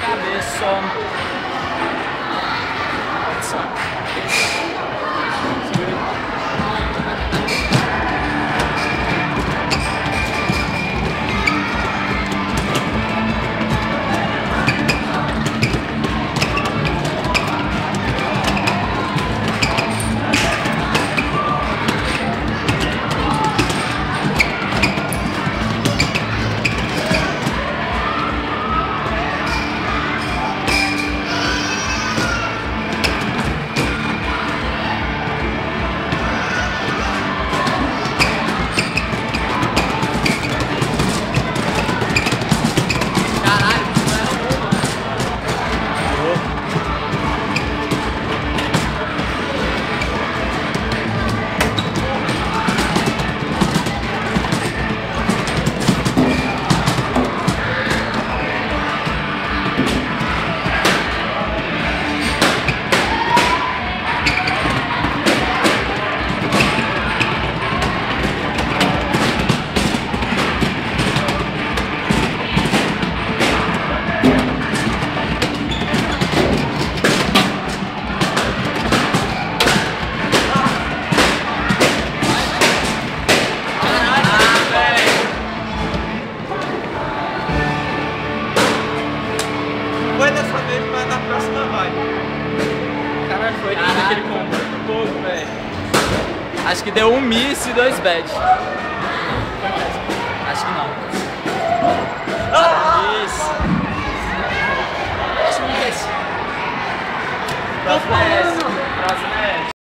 cabeça. Vai. Caralho, foi lindo aquele combo. Todo, velho. Acho que deu um miss e dois bad. Acho que não. Isso. Acho que não é esse. Próximo é esse. Próximo é esse.